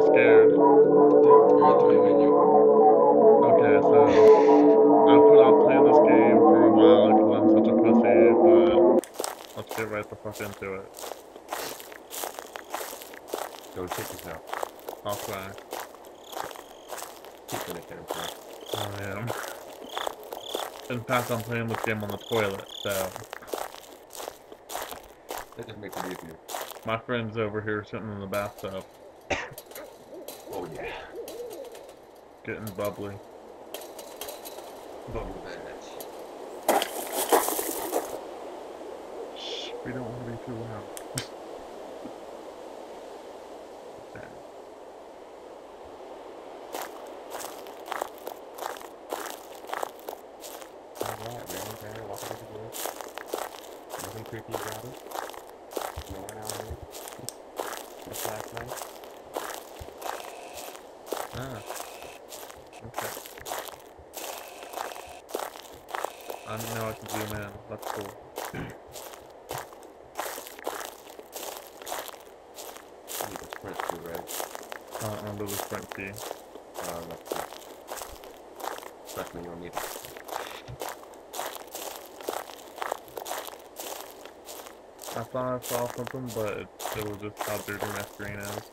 I'm scared. You're at the menu. Okay, so I put off playing this game for a while because I'm such a pussy, but let's get right the fuck into it. Don't take this out. I'll try. Keep it there, bro. Oh, I am. In fact, I'm playing this game on the toilet, so That just makes it easier. my friend's over here sitting in the bathtub, Oh yeah. Getting bubbly. Bubble badge. Shh, we don't want to be too loud. okay. Alright, man. Okay, welcome to the world. Nothing creepy about it. No one out here. No flashlight. Ah. Okay. I didn't know I could zoom in. That's cool. You need to sprint through red. I don't remember sprint. Uh, left key. Trust me, you don't need it. I thought I saw something, but it, it was just how dirty my screen is.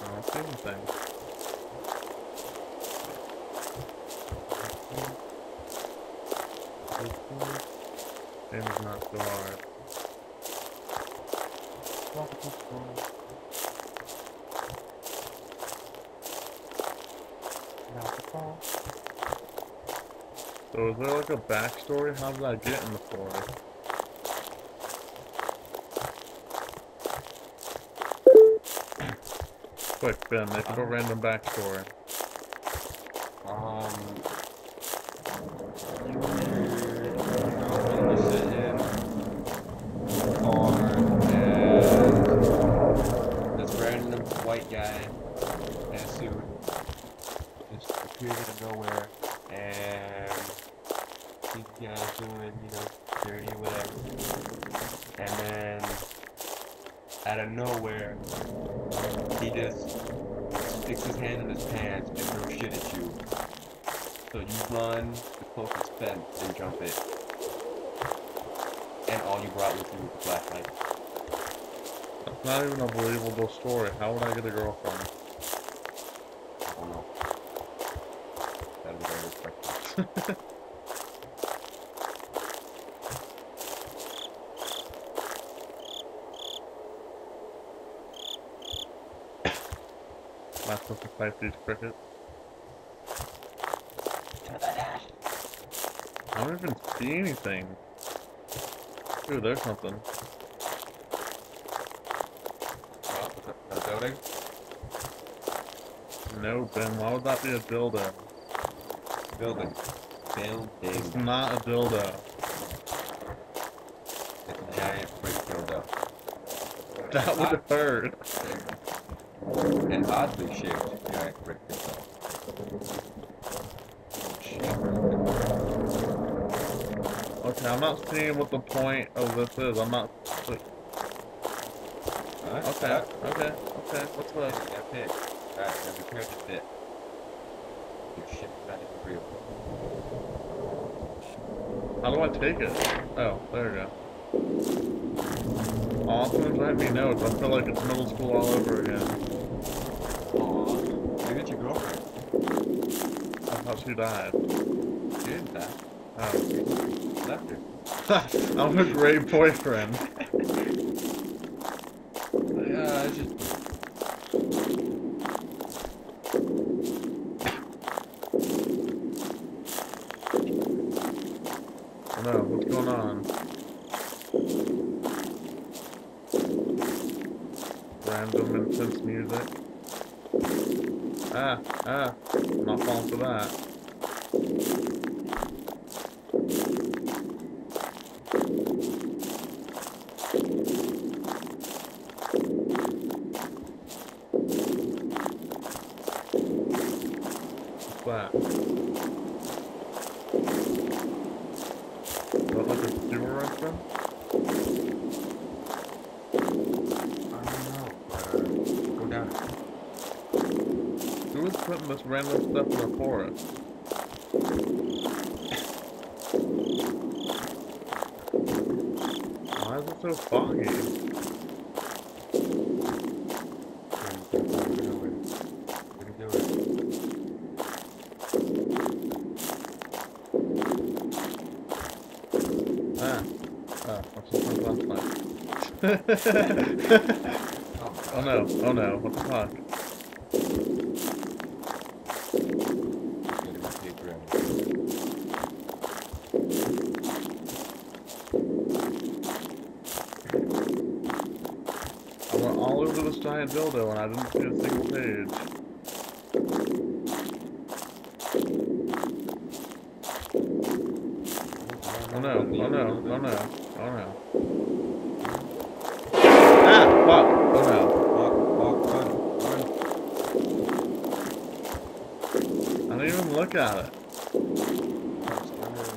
I don't see anything. Game is not so hard. So is there like a backstory? How did I get in the forest? Quick, Ben, make up a Um, random backstory. Um, you were sitting in a car and this random white guy in a suit just appeared out of nowhere and he you know, doing, you know, dirty whatever. And then out of nowhere he just sticks his hand in his pants and throws shit at you. So you run the closest fence and jump it. And all you brought with you was a flashlight. That's not even a believable story. How would I get a girlfriend? I don't know. That is very respectful. Am I supposed to fight these crickets? I don't even see anything. Ooh, there's something. Oh, a building? No, Ben, why would that be a dildo? Building. Building. It's not a dildo. It's a giant brick dildo. That would have hurt. An oddly shaped giant dildo. Okay, I'm not seeing what the point of this is. I'm not. wait, Okay, okay, okay. What's you got picked. Alright, now prepare to fit. Your shit is not even real. How do I take it? Oh, there we go. Austin's writing me notes. I feel like it's middle school all over again. Aww. Maybe it's your girlfriend. I thought she died. She didn't die. Oh. Left her. I'm a great boyfriend. Yeah, it's just. I know, what's going on? Random intense music. Ah, ah, not falling for that. that? Is that like a sewer entrance? I don't know, but uh, go down. Who is putting this random stuff in the forest? Why is it so foggy? We're gonna do it. Ah. Ah, what's the flashlight? oh no, oh no, what the fuck? Getting my paper out. I went all over giant dildo and I didn't see a single page. Oh no, oh no, oh no, oh no. Ah, fuck, oh no. Walk, walk, run, run. I didn't even look at it. Just run it.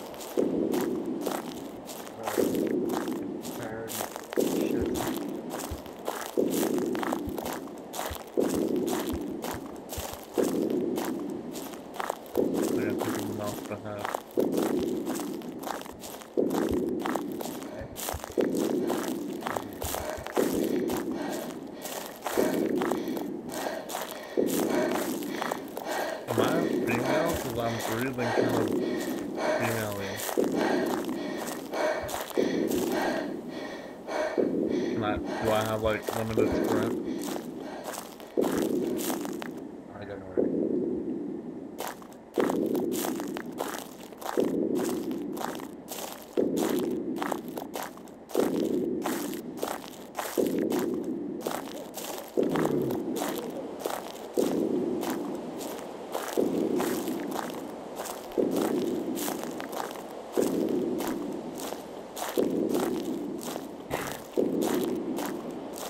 Uh, tired. Shit. I gotta take the head. Am I female? Because I'm breathing kind of female-y. Can I, do I have like limited sprint? I don't know.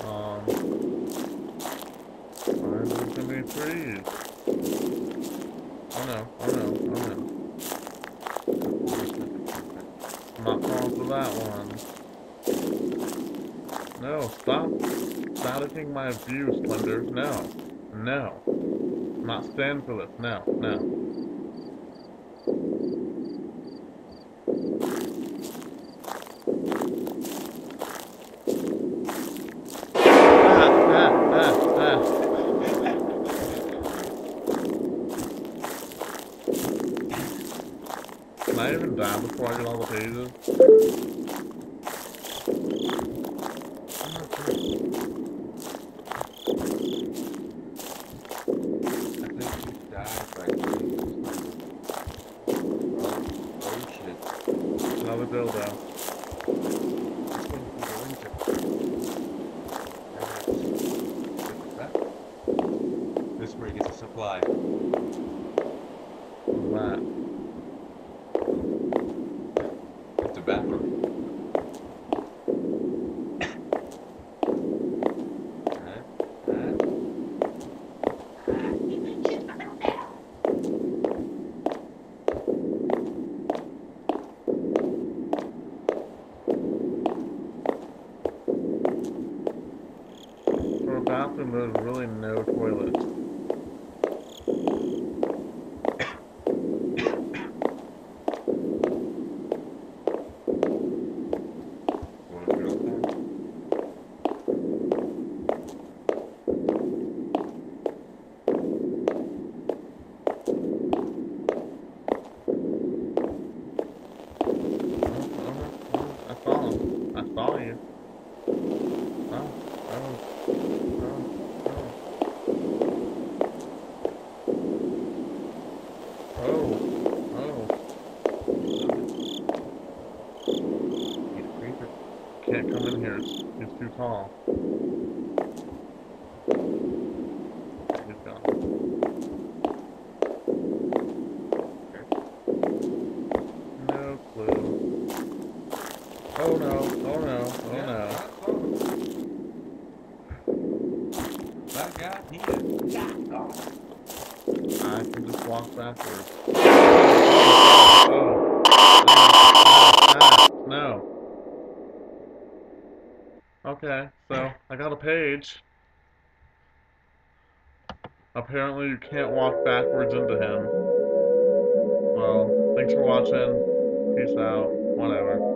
Um, why is so many trees? Oh no, oh no, oh no. I'm not falling for that one. No, stop saboting my view, Slender. No, no. I'm not standing for this. No, no. Ah, ah, ah, ah. Can I even die before I get all the pages? I think you died by being- Oh, oh shit. Another dildo. This. This is a supply. What's a bathroom. Bathroom, there's really no toilet. You wanna go up there? Oh, oh, oh, I saw him. I saw you. Oh, oh, oh, oh. Oh, Need a creeper. can't come in here. It's, it's too tall. No clue. Oh no, oh no, oh. I can just walk backwards. Oh, ah, ah, no. Okay, so I got a page. Apparently you can't walk backwards into him. Well, thanks for watching. Peace out. Whatever.